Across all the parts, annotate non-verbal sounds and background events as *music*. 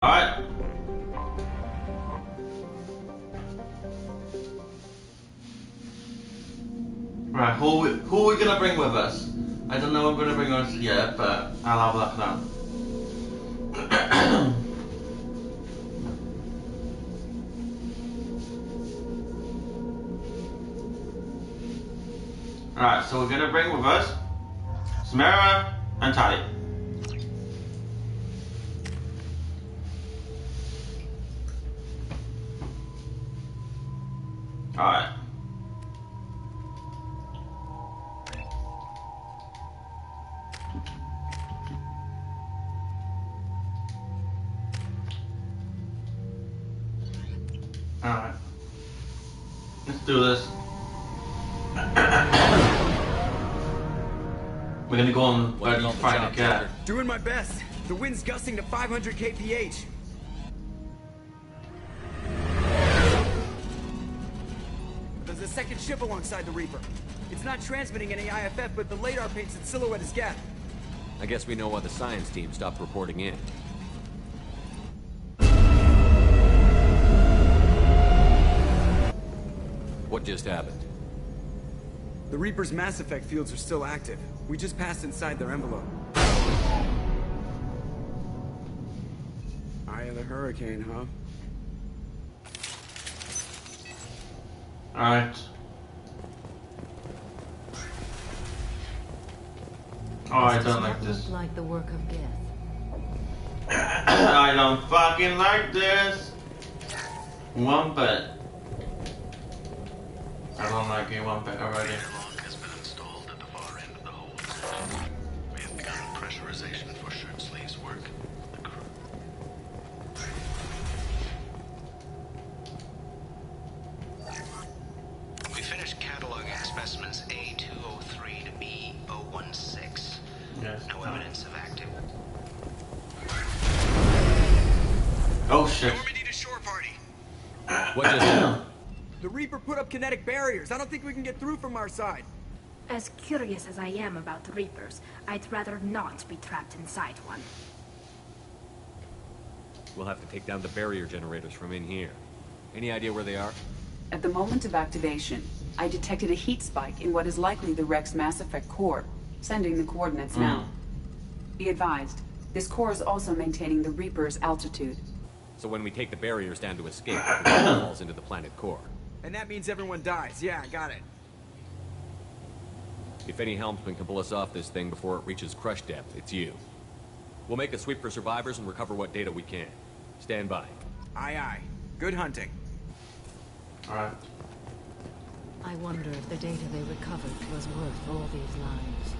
Alright. Right, who, who are we gonna bring with us? I don't know we're gonna bring us yet, but I'll have look now. *coughs* Alright, so we're gonna bring with us Samara and Tali. Doing my best. The wind's gusting to 500 kph. There's a second ship alongside the Reaper. It's not transmitting any IFF, but the radar paints its silhouette as Geth. I guess we know why the science team stopped reporting in. What just happened? The Reaper's Mass Effect fields are still active. We just passed inside their envelope. Hurricane, huh? Alright. Oh, I don't like this. like the work of Geth. *coughs* I don't fucking like this. One bit. I don't like it one bit already. Up kinetic barriers. I don't think we can get through from our side. As curious as I am about the Reapers, I'd rather not be trapped inside one. We'll have to take down the barrier generators from in here. Any idea where they are? At the moment of activation, I detected a heat spike in what is likely the Rex Mass Effect core, sending the coordinates hmm. now. Be advised, this core is also maintaining the Reaper's altitude. So when we take the barriers down to escape, everyone falls into the planet core. And that means everyone dies. Yeah, got it. If any helmsman can pull us off this thing before it reaches crush depth, it's you. We'll make a sweep for survivors and recover what data we can. Stand by. Aye, aye. Good hunting. Alright. I wonder if the data they recovered was worth all these lives.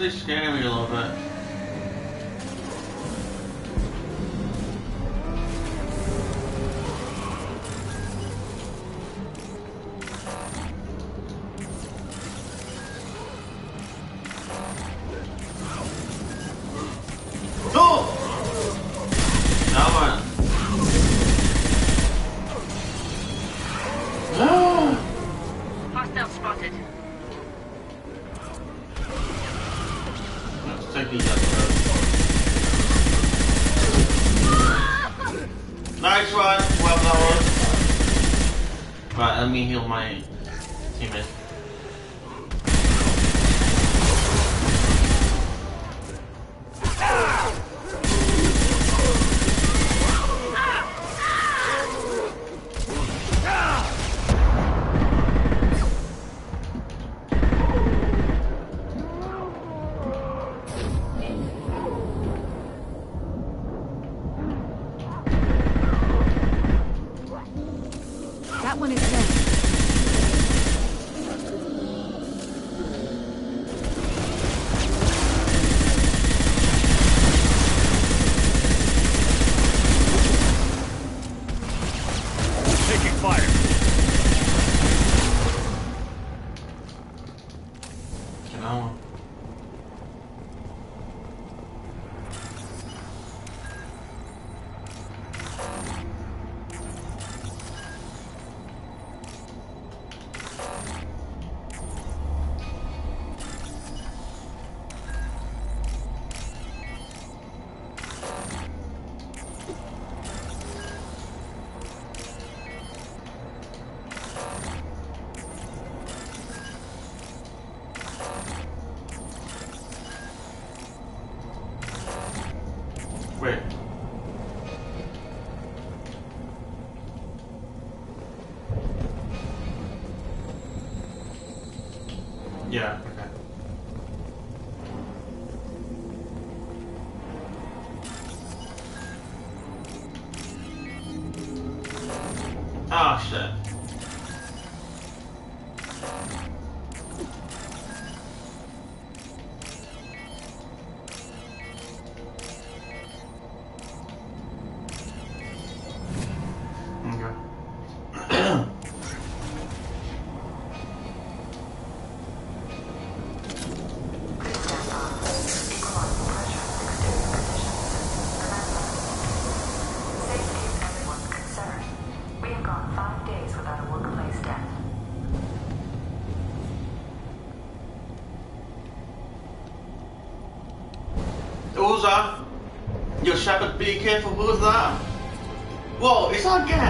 vocês querem. Wait. Yeah. be careful. Who's that? Whoa, it's our guest.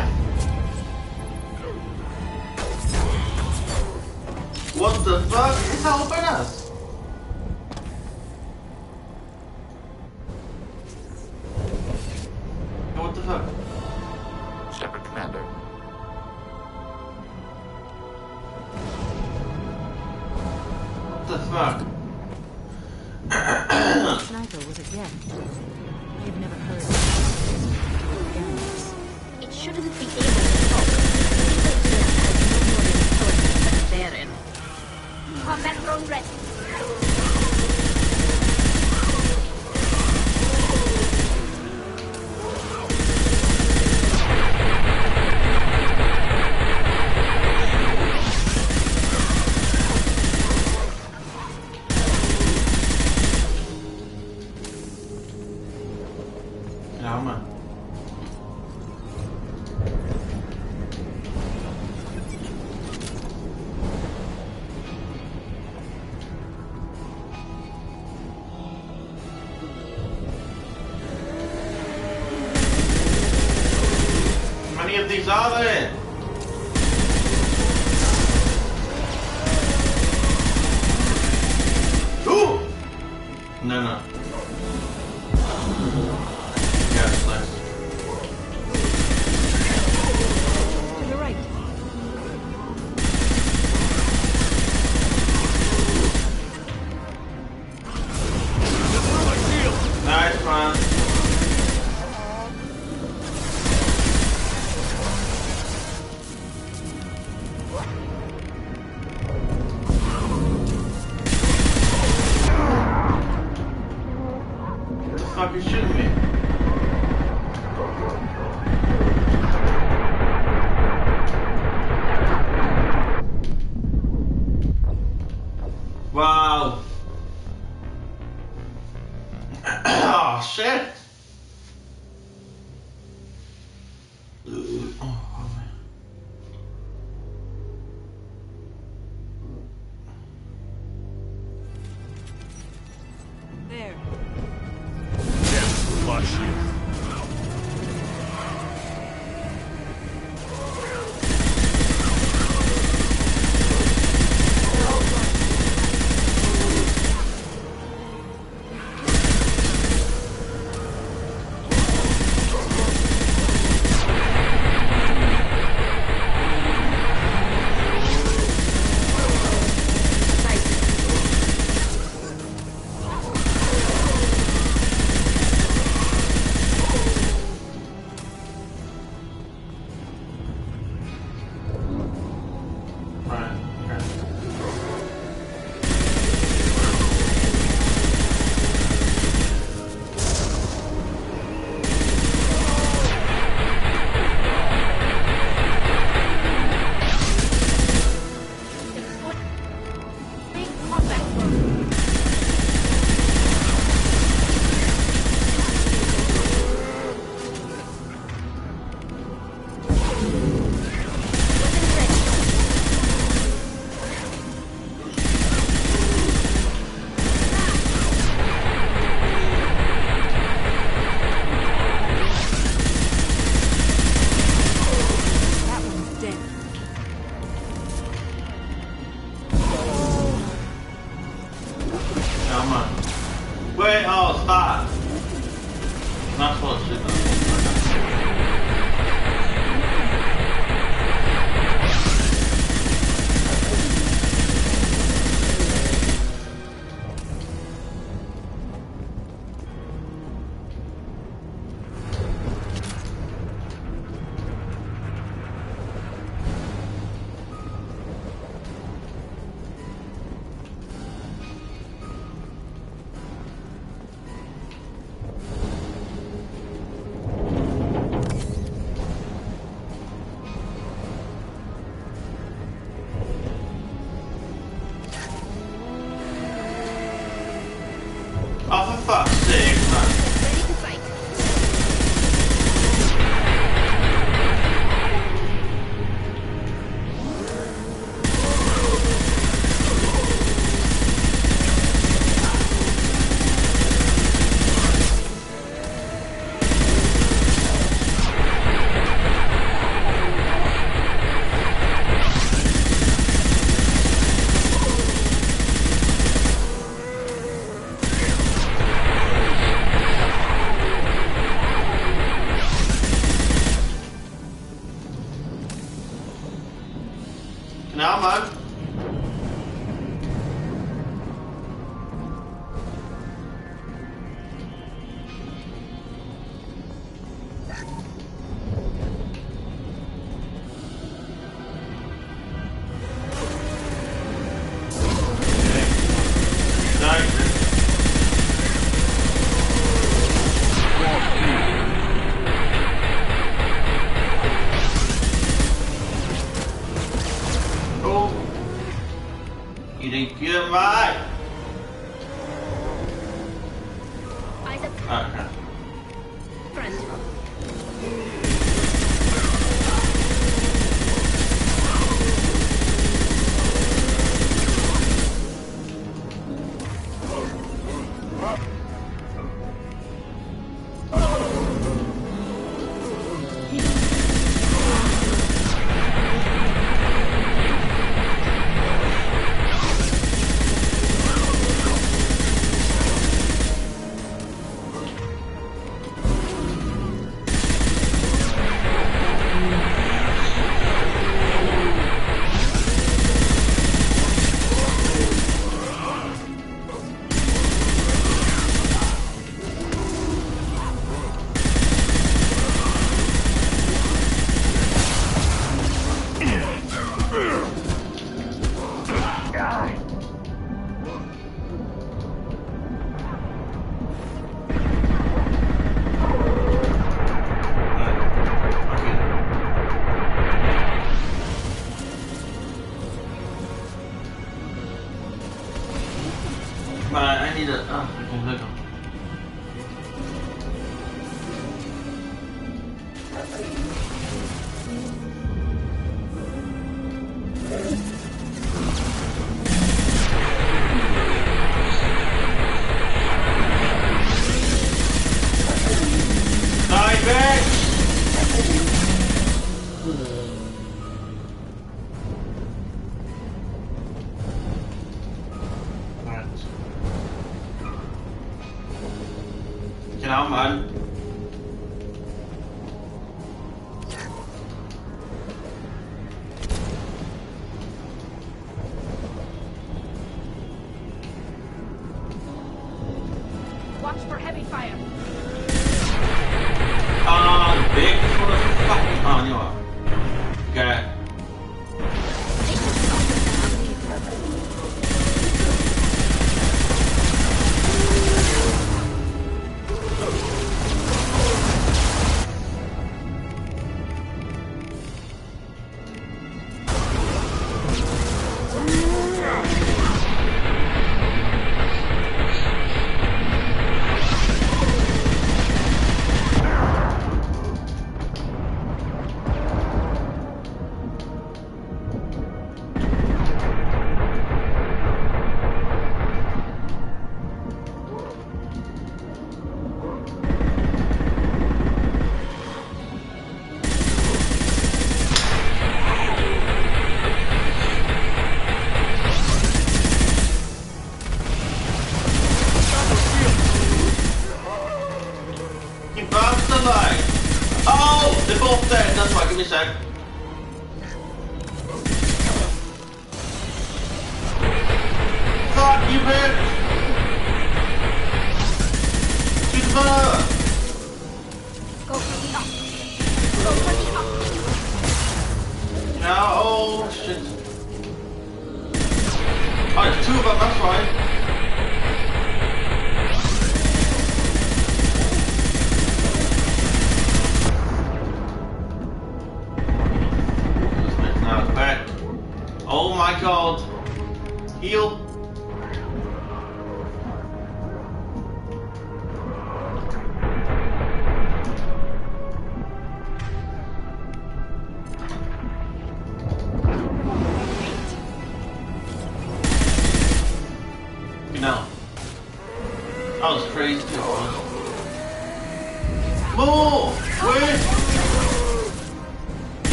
Are they?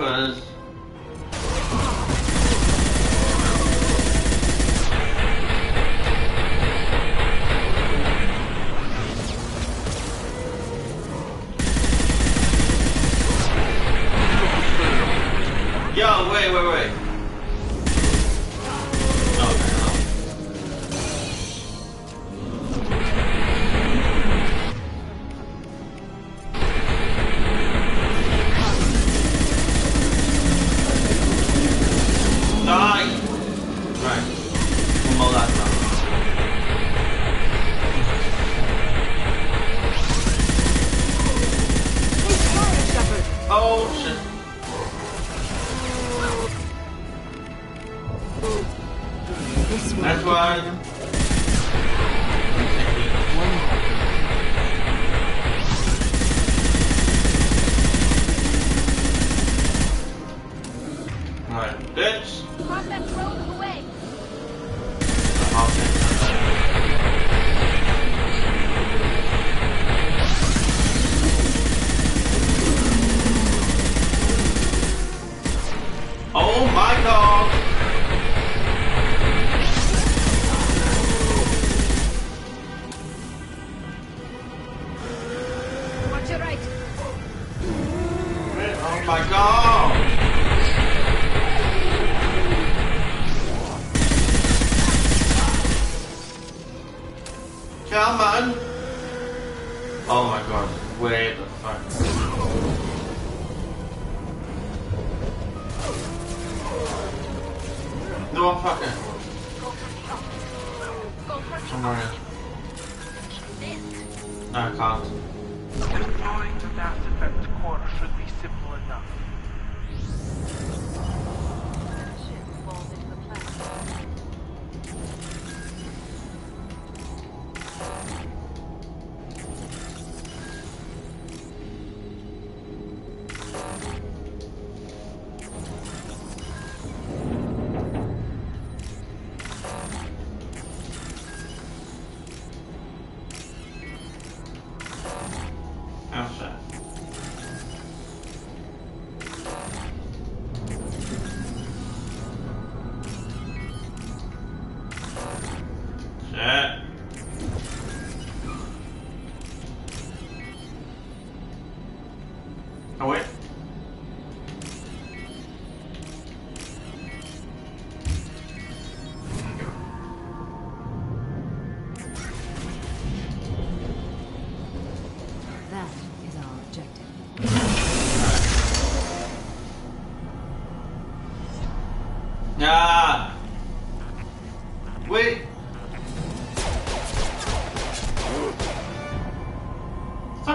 Because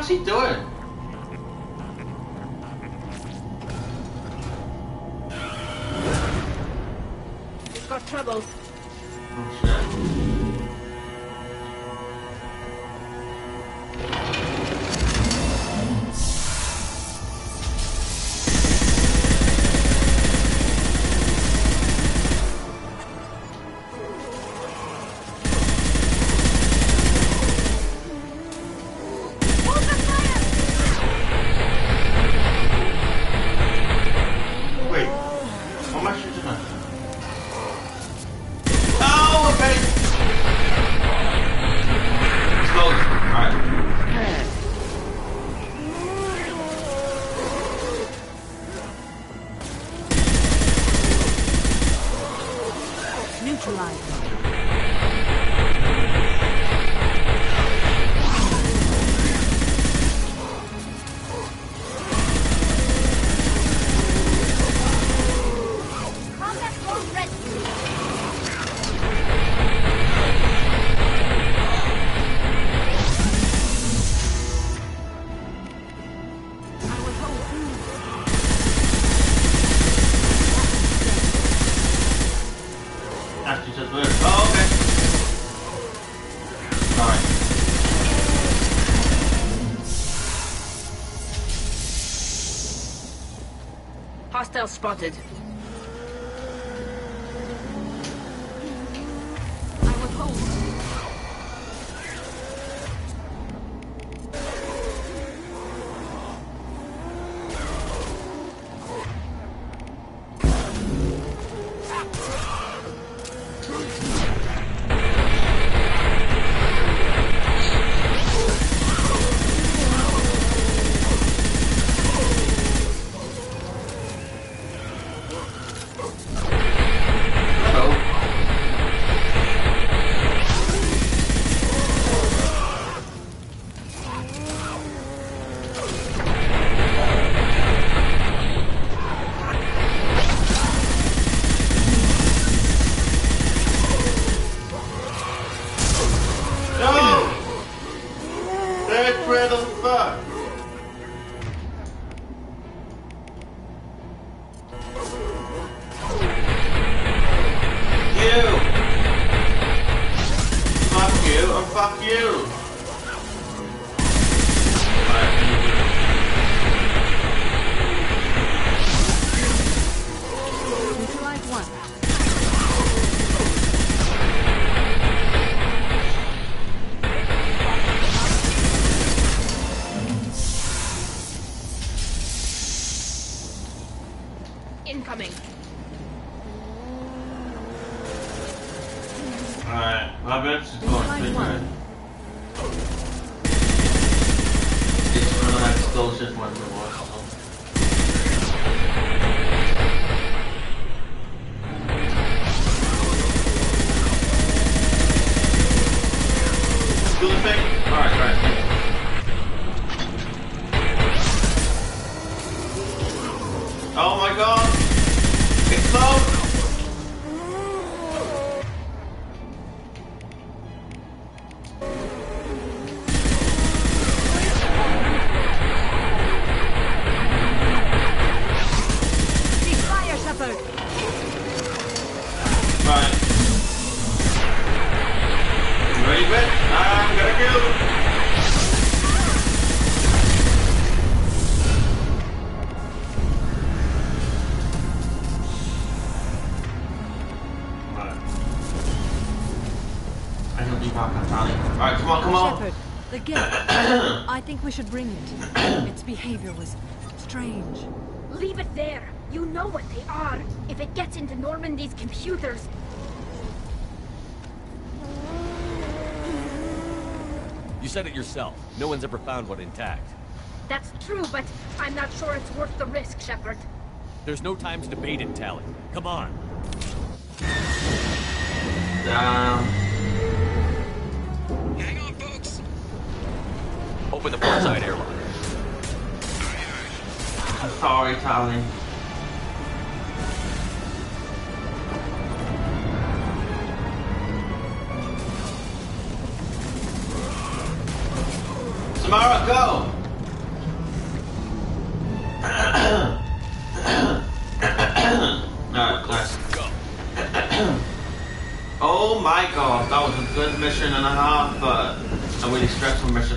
What's he doing? Neutralize. Spotted. Should bring it. *clears throat* Its behavior was strange. Leave it there. You know what they are. If it gets into Normandy's computers, You said it yourself. No one's ever found one intact. that's true, but I'm not sure it's worth the risk, Shepard. There's no time to debate it, Tali. Come on. Damn. Open the far side airlock. I'm sorry, Tali. Samara, go! *coughs* Alright, nice. Go. Oh my god, that was a good mission and a half, but a really stressful mission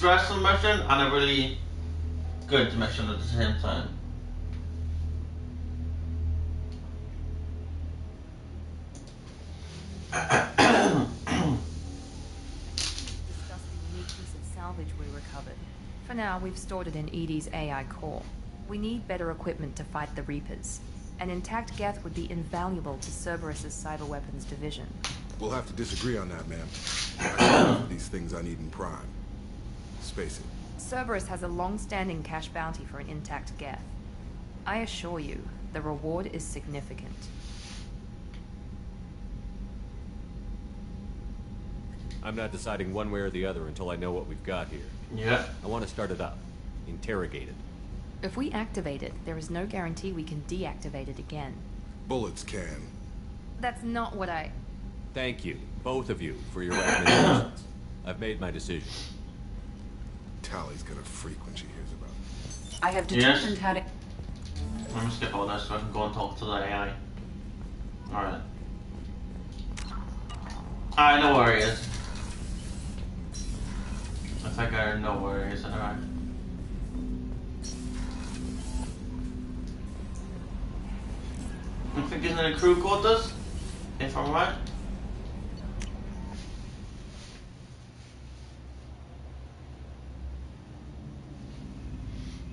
stressful mission and a really good mission at the same time. discuss the unique piece of salvage we recovered. For now, we've stored it in EDI's AI core. We need better equipment to fight the Reapers. An intact Geth would be invaluable to Cerberus's cyber weapons division. We'll have to disagree on that, ma'am. *coughs* I know these things I need in prime. Space it. Cerberus has a long-standing cash bounty for an intact Geth. I assure you, the reward is significant. I'm not deciding one way or the other until I know what we've got here. Yeah. I want to start it up. Interrogate it. If we activate it, there is no guarantee we can deactivate it again. Bullets can. That's not what I... Thank you, both of you, for your *coughs* recommendations. I've made my decision. Tali's gonna freak when she hears about it. I have Yes. determined how to. I'm gonna skip all this so I can go and talk to the AI. Alright. I know where he is. I think I know where he is, alright. I think he's in the crew quarters, if I'm right.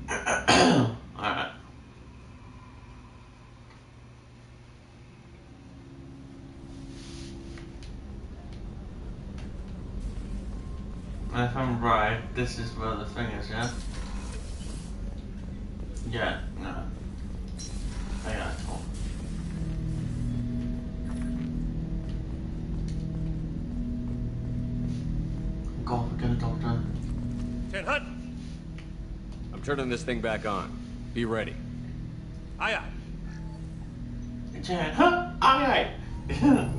Alright. And if I'm right, this is where the thing is, yeah? Yeah, no. Oh, yeah, cool. God, we're gonna doctor. Ten Hut! I'm turning this thing back on. Be ready. Aye aye. Jan, huh? Aye, aye.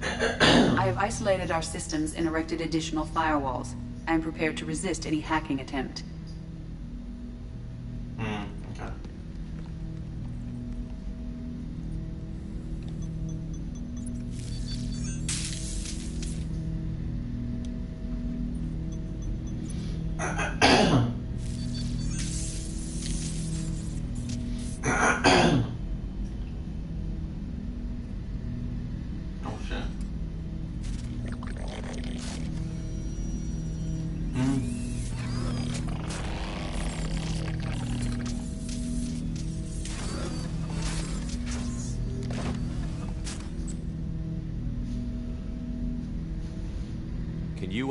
I have isolated our systems and erected additional firewalls. I am prepared to resist any hacking attempt.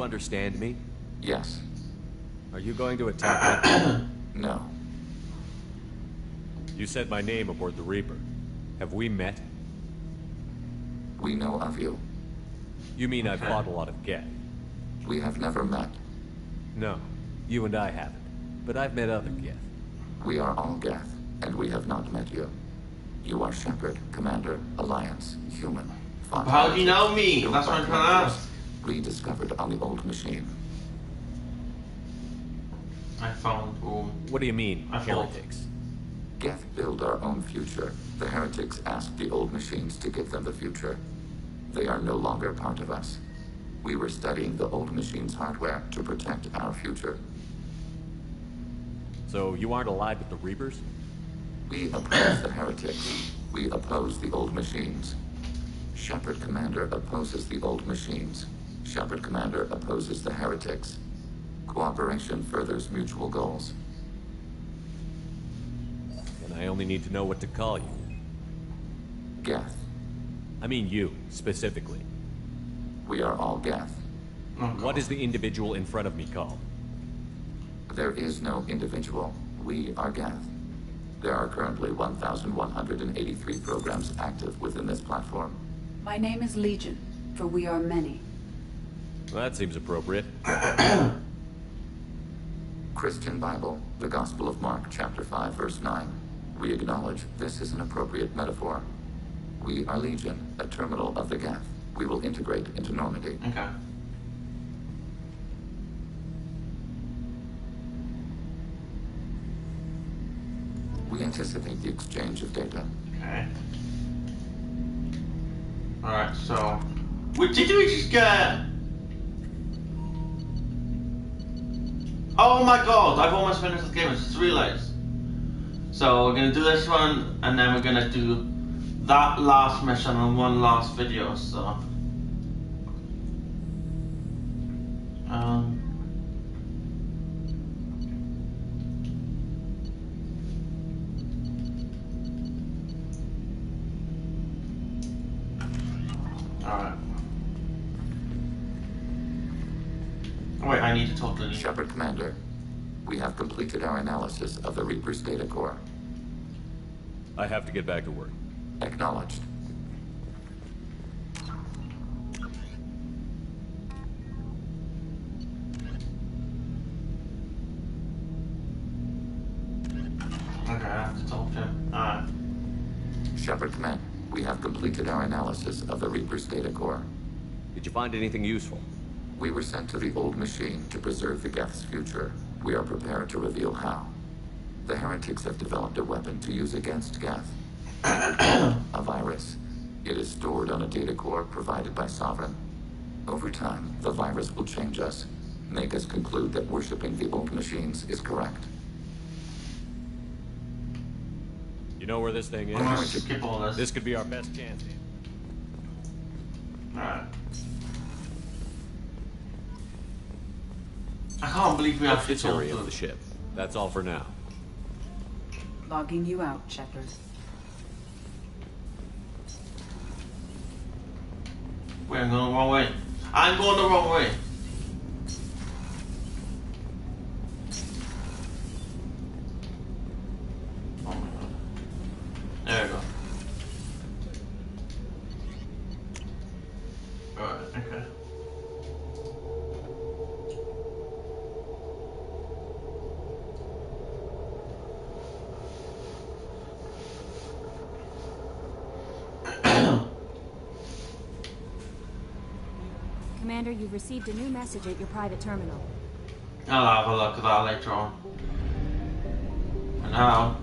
Understand me? Yes. Are you going to attack me? *clears throat* No. You said my name aboard the Reaper. Have we met? We know of you. You mean I've fought a lot of Geth? We have never met. No, you and I haven't. But I've met other Geth. We are all Geth, and we have not met you. You are Shepard, Commander, Alliance, Human. Fought How do you know me? That's what I'm trying to ask. Rediscovered on the old machine. I found room. What do you mean, I found. heretics? Geth build our own future. The heretics asked the old machines to give them the future. They are no longer part of us. We were studying the old machines' hardware to protect our future. So you aren't allied with the Reapers? We oppose the heretics. We oppose the old machines. Shepard Commander opposes the old machines. Shepard Commander opposes the heretics. Cooperation furthers mutual goals. And I only need to know what to call you. Geth. I mean you, specifically. We are all Geth. Oh, what is the individual in front of me called? There is no individual. We are Geth. There are currently 1,183 programs active within this platform. My name is Legion, for we are many. Well, that seems appropriate. *clears throat* Christian Bible, the Gospel of Mark, chapter 5, verse 9. We acknowledge this is an appropriate metaphor. We are Legion, a terminal of the Geth. We will integrate into Normandy. Okay. We anticipate the exchange of data. Okay. Alright, so. What did we just get? Oh my god, I've almost finished this game, I just realized. So we're gonna do this one, and then we're gonna do that last mission and one last video, so. Um. Need to talk to the Shepard Commander, we have completed our analysis of the Reaper's data core. I have to get back to work. Acknowledged. Okay, I have to talk to him. Alright. Shepard Command, we have completed our analysis of the Reaper's data core. Did you find anything useful? We were sent to the old machine to preserve the Geth's future. We are prepared to reveal how. The heretics have developed a weapon to use against Geth. *coughs* a virus. It is stored on a data core provided by Sovereign. Over time, the virus will change us, make us conclude that worshipping the old machines is correct. You know where this thing is? I'm gonna skip all this. This could be our best chance. Can't believe we have to It's talk area of the ship. That's all for now. Logging you out, Shepard. Wait, I'm going the wrong way. I'm going the wrong way. Oh my god. There we go. Alright, okay. Commander, you've received a new message at your private terminal. Ah, I'll have a look at that later on. For now.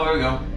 Oh no, we go.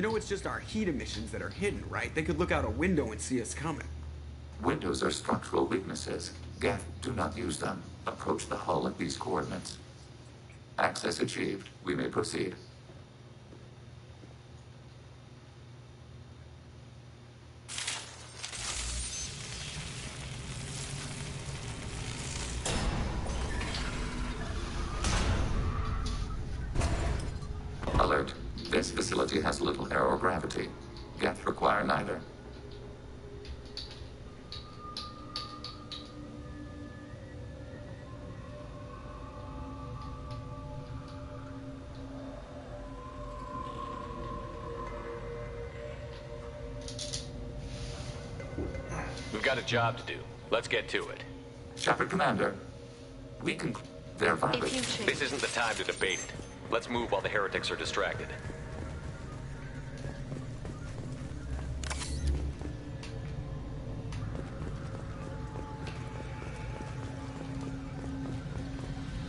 You know it's just our heat emissions that are hidden, right? They could look out a window and see us coming. Windows are structural weaknesses. Geth, do not use them. Approach the hull at these coordinates. Access achieved. We may proceed. Job to do. Let's get to it. Shepard Commander, we can... Their virus... This isn't the time to debate it. Let's move while the heretics are distracted.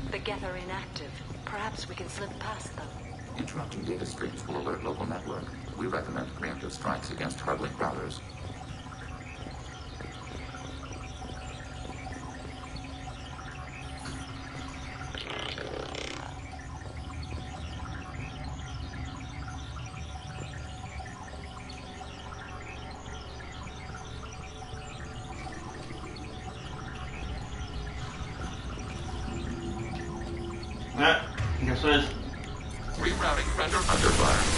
The Geth are inactive. Perhaps we can slip past them. Interrupting data streams will alert local network. We recommend preemptive strikes against hard-link routers. Guess what? Rerouting render under fire.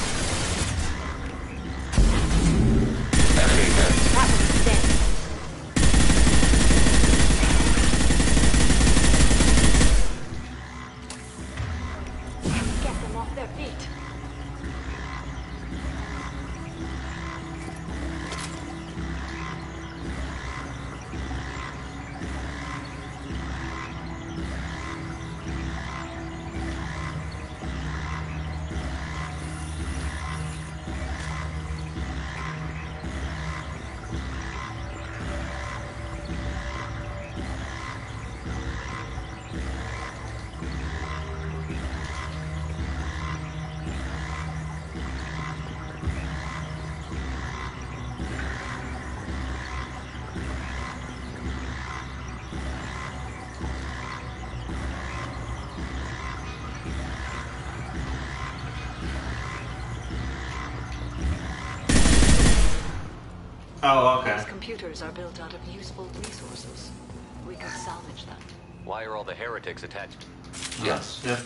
Computers are built out of useful resources. We can salvage that. Why are all the heretics attached? Yes. Yep.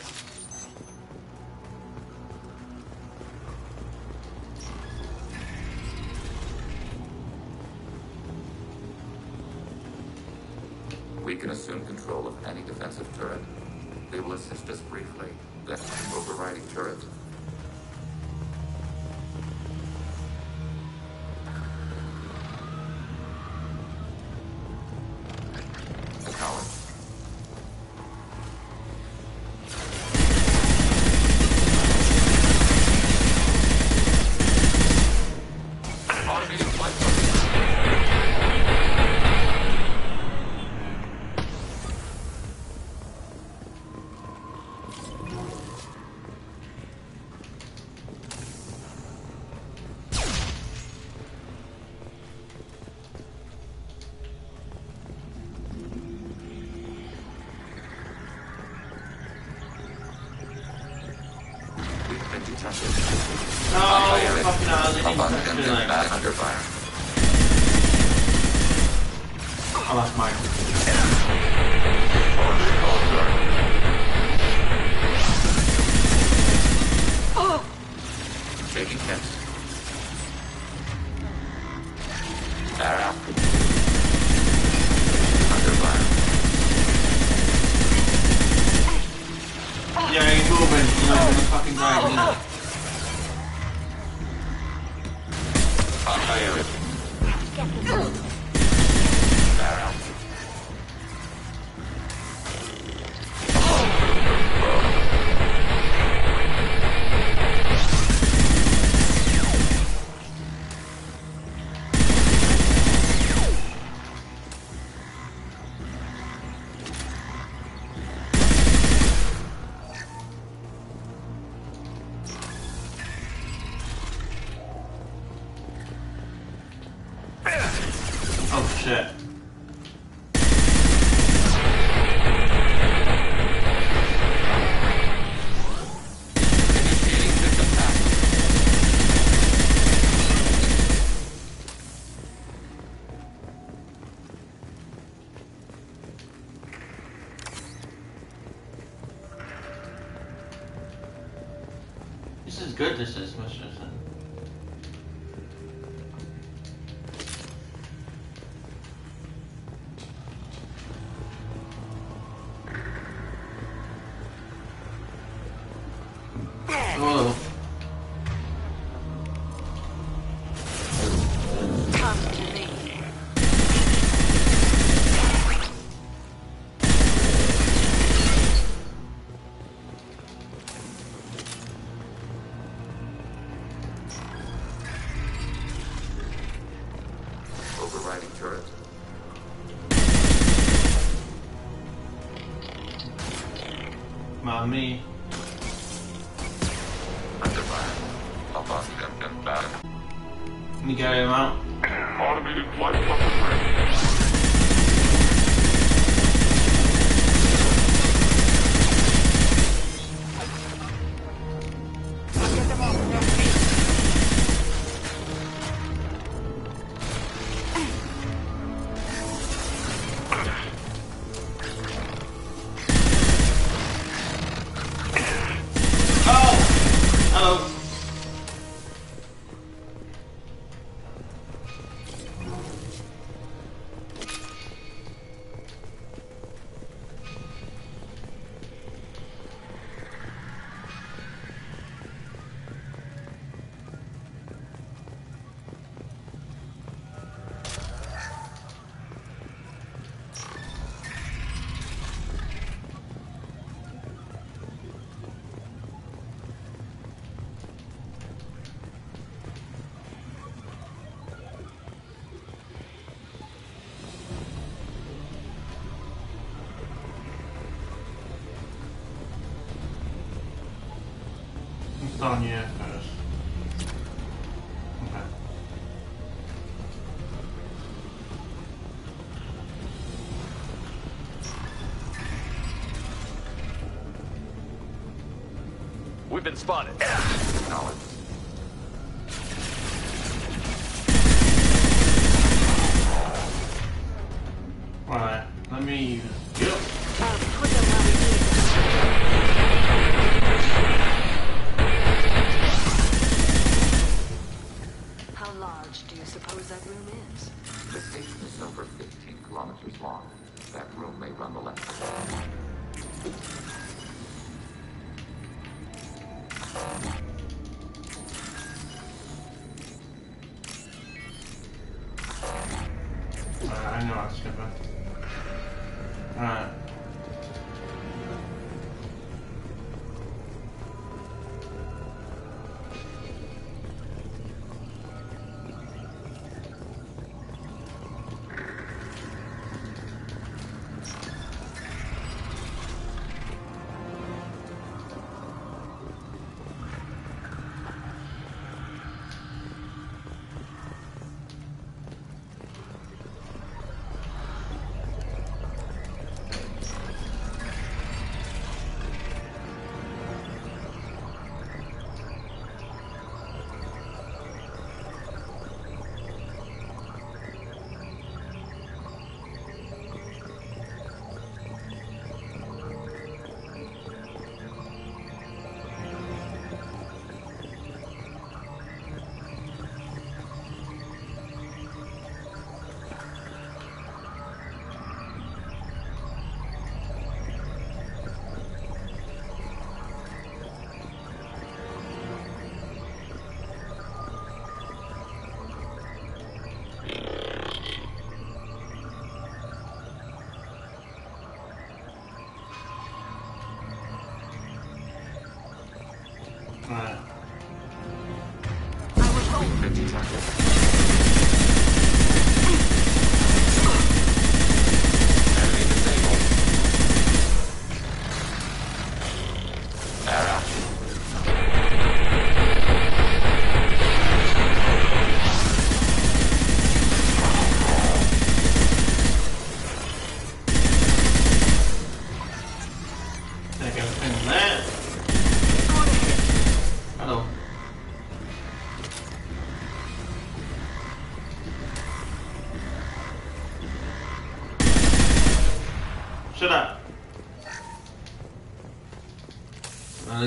is good, this is, Mr. Sin. Okay. We've been spotted.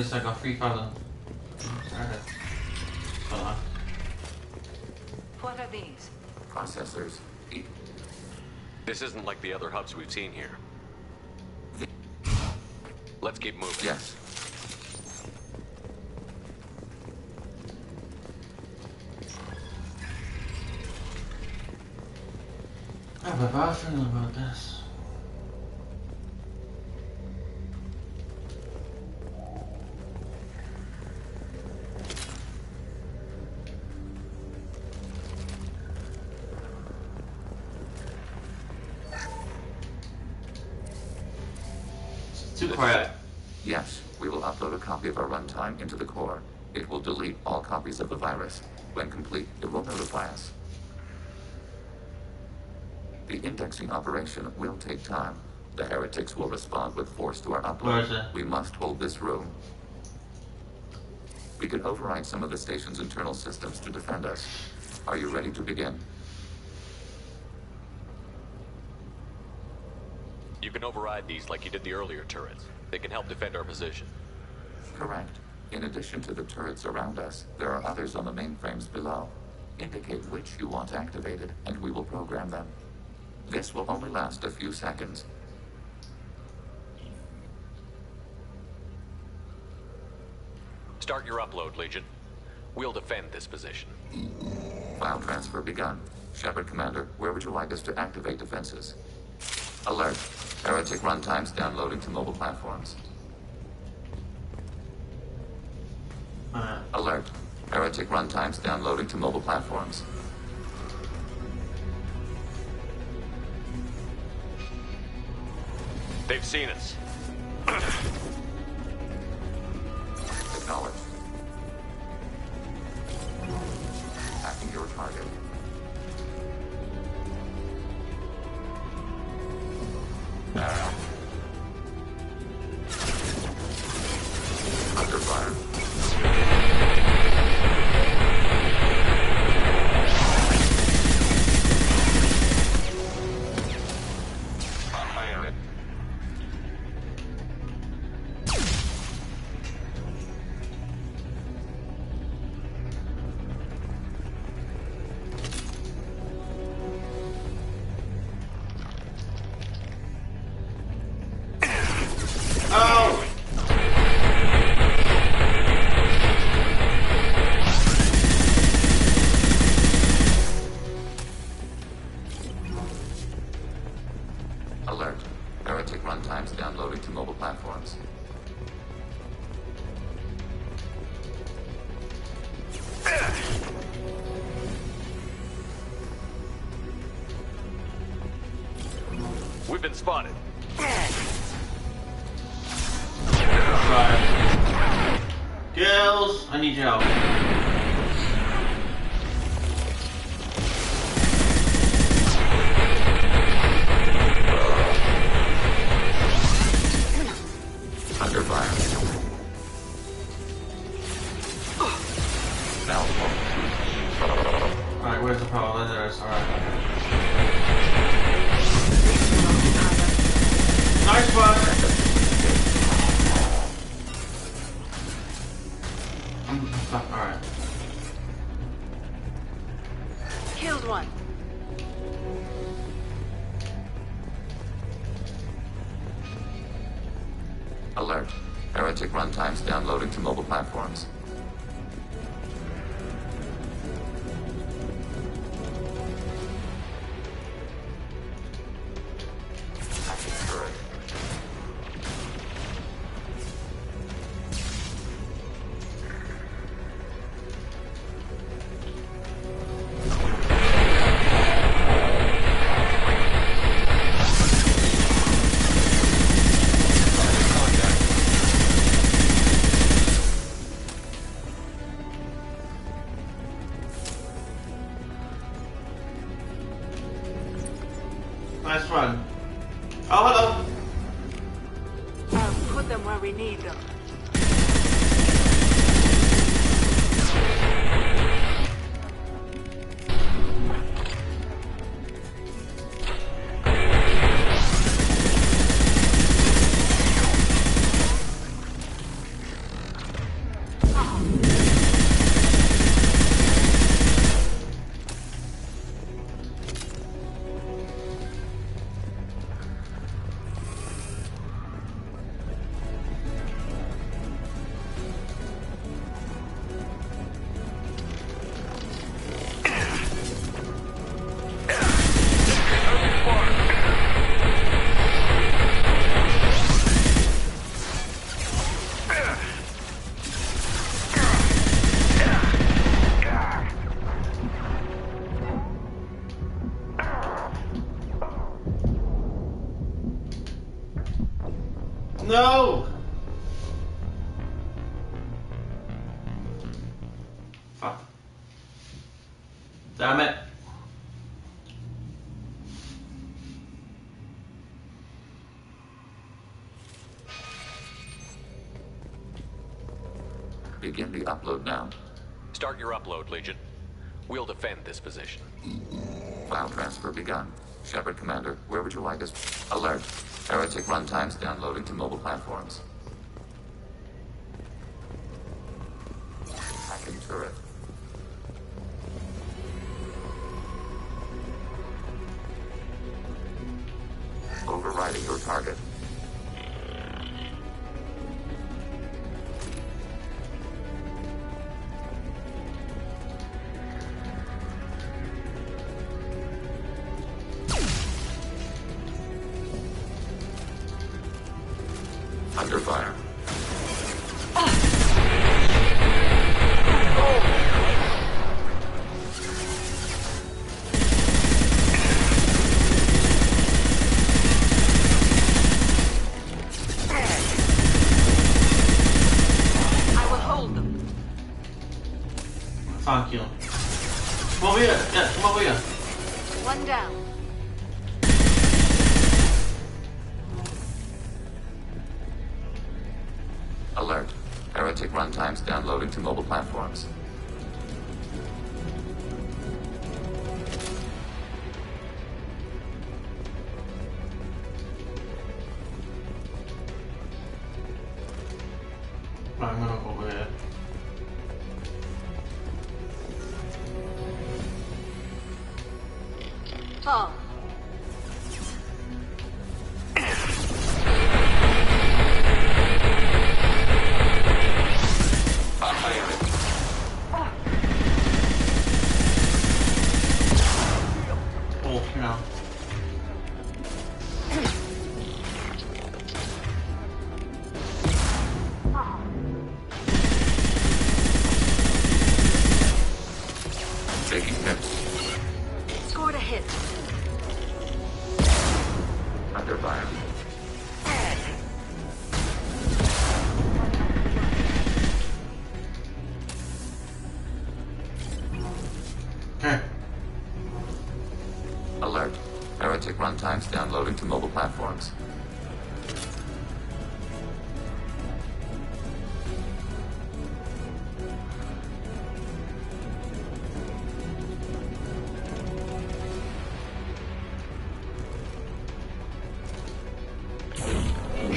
Least I got 3,000. Okay. Hold on. What are these? Processors. This isn't like the other hubs we've seen here. Let's keep moving. Yes. Virus. When complete, it will notify us. The indexing operation will take time. The heretics will respond with force to our Where is upload. We must hold this room. We can override some of the station's internal systems to defend us. Are you ready to begin? You can override these like you did the earlier turrets. They can help defend our position. Correct. In addition to the turrets around us, there are others on the mainframes below. Indicate which you want activated, and we will program them. This will only last a few seconds. Start your upload, Legion. We'll defend this position. File transfer begun. Shepard Commander, where would you like us to activate defenses? Alert. Heretic runtimes downloading to mobile platforms. Uh, Uh, alert. Heretic runtimes downloading to mobile platforms. They've seen us. Them Legion. We'll defend this position. File transfer begun. Shepard Commander, where would you like us? Alert. Heretic runtimes downloading to mobile platforms. Under fire. I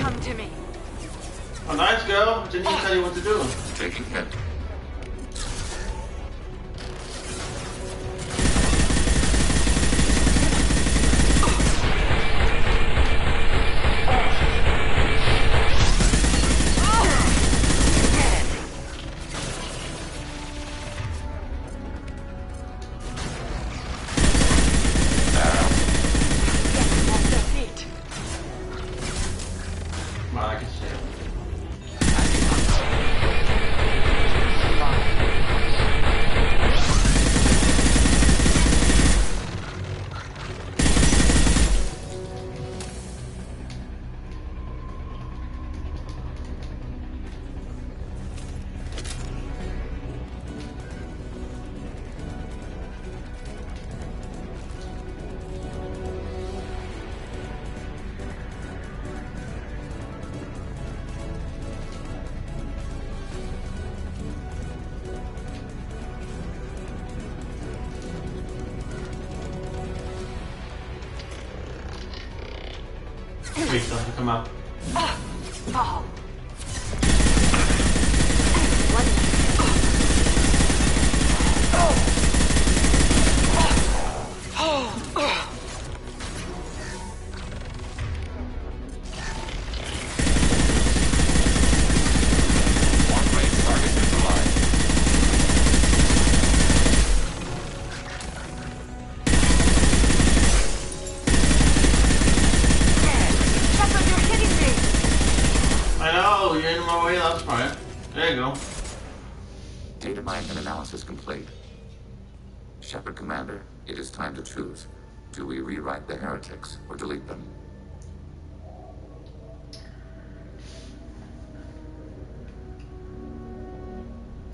Come to me. Oh, nice girl. Didn't even tell you what to do. Taking hit. Choose. Do we rewrite the heretics or delete them?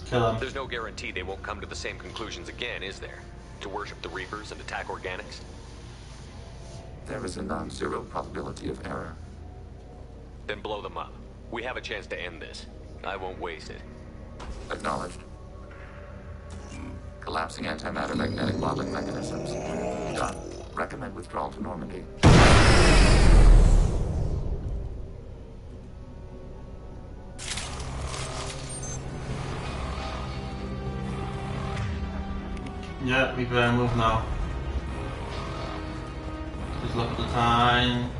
Kill him. There's no guarantee they won't come to the same conclusions again, is there? To worship the Reapers and attack organics? There is a non-zero probability of error. Then blow them up. We have a chance to end this. I won't waste it. Acknowledged. Collapsing antimatter magnetic modeling mechanisms. Done. Recommend withdrawal to Normandy. Yeah, we better uh, move now. Just look at the time.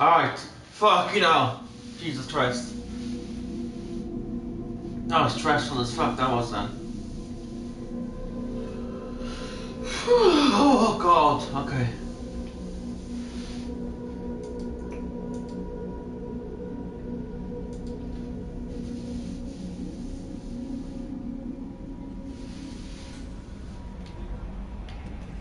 Alright. Fuck, you know. Jesus Christ. That was stressful as fuck, that was then. *sighs* oh god, okay.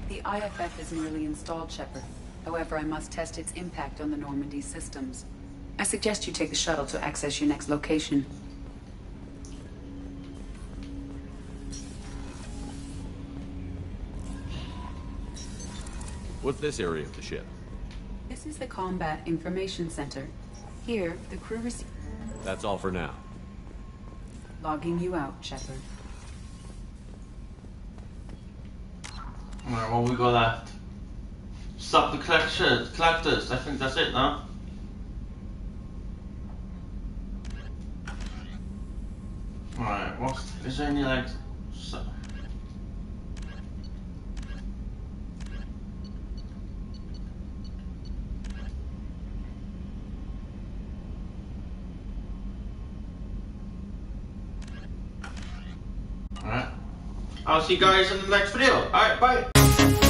The IFF is nearly installed, Shepard. However, I must test its impact on the Normandy systems. I suggest you take the shuttle to access your next location. What's this area of the ship? This is the Combat Information Center. Here, the crew receives... That's all for now. Logging you out, Shepard. Alright, well we go left. Stop the collectors, collectors. I think that's it now. Alright, what's is there any like so, Alright. I'll see you guys in the next video. Alright, bye.